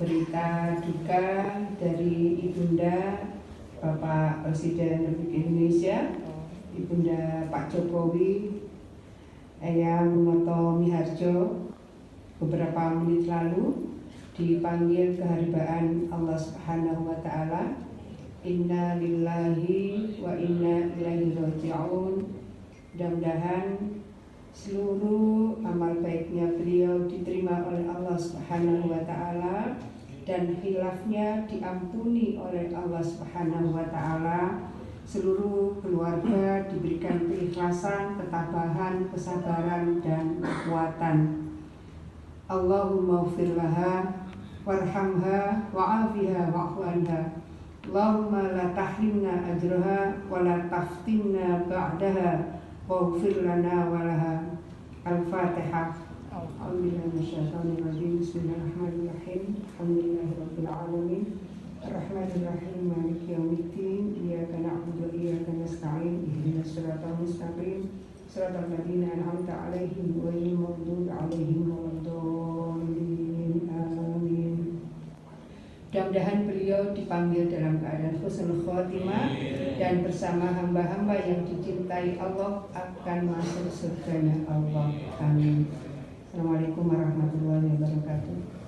berita duka dari Ibunda Bapak Presiden Republik Indonesia, Ibunda Pak Jokowi, Eyang Noto Miharjo, beberapa menit lalu dipanggil keharibaan Allah Subhanahu wa taala. Inna lillahi wa inna ilaihi raji'un. Mudah-mudahan seluruh amal baiknya beliau diterima oleh Allah Subhanahu wa taala dan hilafnya diampuni oleh Allah Subhanahu wa taala. Seluruh keluarga diberikan keikhlasan, ketabahan, kesabaran dan kekuatan. Allahumma ufir laha warhamha wa'afiha wa'fuanha. Allahumma la tahrimna ajraha wa la taftinna ba'daha waghfir lana wa laha. Al-Fatihah. A'udzu billahi. Bismillahirrahmanirrahim. الرحيم الحمد لله رب العالمين الرحمن الرحيم مالك يوم الدين إياك نعبد وإياك نستعين اهدنا الصراط المستقيم صراط الذين أنعمت عليهم غير المغضوب عليهم ولا الضالين آمين Mudah-mudahan beliau dipanggil dalam keadaan husnul khotimah dan bersama hamba-hamba yang dicintai Allah akan masuk surganya Allah. Amin. Assalamualaikum warahmatullahi wabarakatuh.